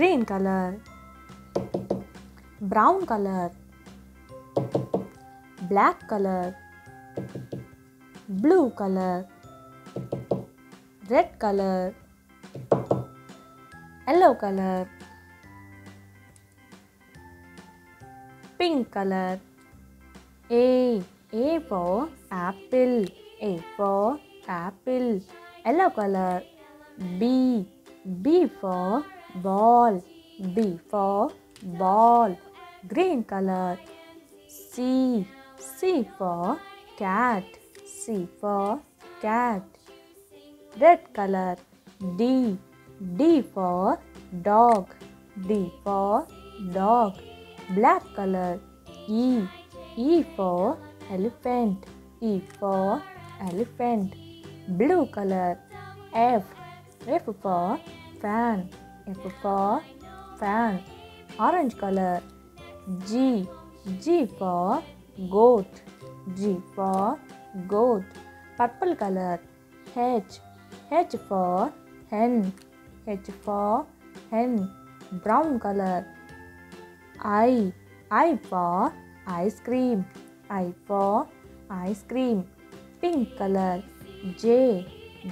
green color. Brown color. Black color. Blue color. Red color. Yellow color. Pink color. A a for apple. A for apple. Yellow color. B b for ball. B for ball. Green color. C. C for cat. C for cat. Red color. D. D for dog. D for dog. Black color. E. E for elephant. E for elephant. Blue color. F f for fan. F for fan. Orange color g. G for goat. G for goat. Purple color h. H for hen. H for hen. Brown color i. I for ice cream. I for ice cream. Pink color j.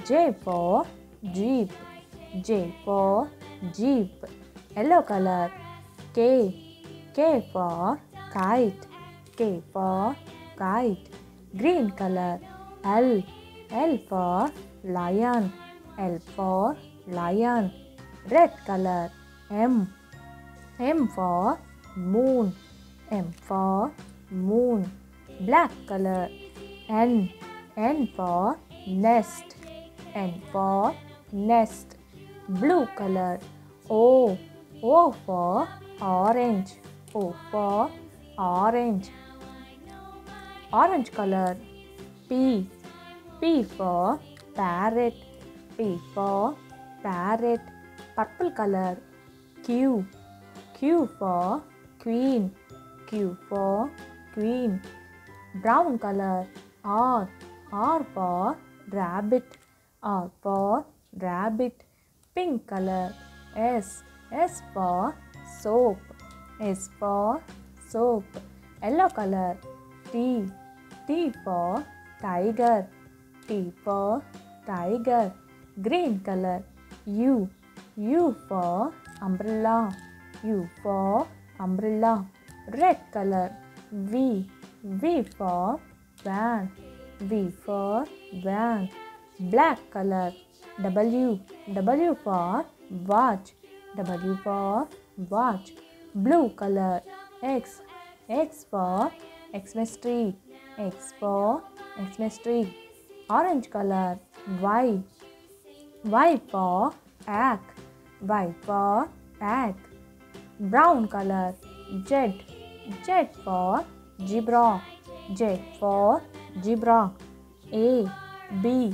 J for jeep j for jeep yellow color k k for kite k for kite green color l l for lion l for lion red color m m for moon m for moon black color n n for nest n for nest blue color o o for orange o for orange. Orange color p p for parrot p for parrot. Purple color q q for queen q for queen. Brown color r r for rabbit r for rabbit pink color s s for soap s for soap yellow color t t for tiger t for tiger green color u u for umbrella u for umbrella red color v v for van v for van black color w w for watch w for watch blue color x x for xmas tree x for xmas tree orange color y y for egg y for egg brown color z z for zebra z for zebra a b